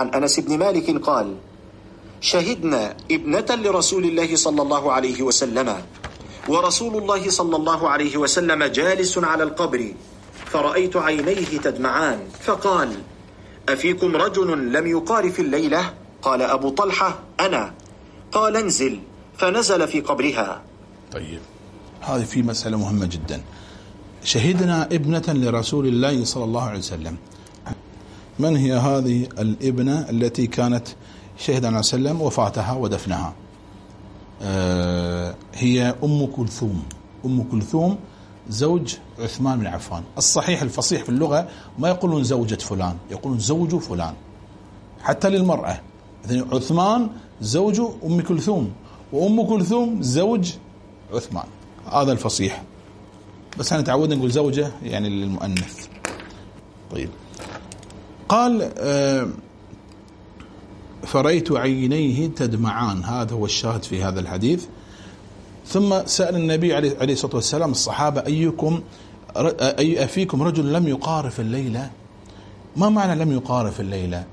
عن أنس بن مالك قال شهدنا ابنة لرسول الله صلى الله عليه وسلم ورسول الله صلى الله عليه وسلم جالس على القبر فرأيت عينيه تدمعان فقال أفيكم رجل لم يقارف الليلة؟ قال أبو طلحة أنا. قال انزل. فنزل في قبرها. طيب. هذه في مسألة مهمة جدا. شهدنا ابنة لرسول الله صلى الله عليه وسلم. من هي هذه الابنة التي كانت شهد عليه وسلم وفاتها ودفنها؟ آه هي أم كلثوم. أم كلثوم زوج عثمان بن عفان. الصحيح الفصيح في اللغة ما يقولون زوجة فلان يقولون زوج فلان. حتى للمرأة. عثمان زوج أم كلثوم وأم كلثوم زوج عثمان. هذا الفصيح. بس إحنا تعودنا نقول زوجة يعني للمؤنث. طيب. قال آه فريت عينيه تدمعان. هذا هو الشاهد في هذا الحديث. ثم سأل النبي عليه الصلاة والسلام الصحابة أيكم أي أفيكم رجل لم يقارف الليلة؟ ما معنى لم يقارف الليلة؟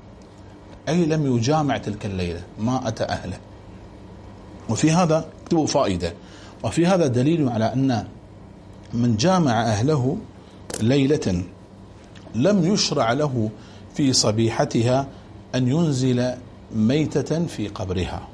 أي لم يجامع تلك الليلة؟ ما أتى أهله. وفي هذا اكتبوا فائدة. وفي هذا دليل على أن من جامع أهله ليلة لم يشرع له في صبيحتها أن ينزل ميتة في قبرها.